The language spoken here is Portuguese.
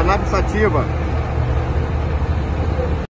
Cannabis sativa.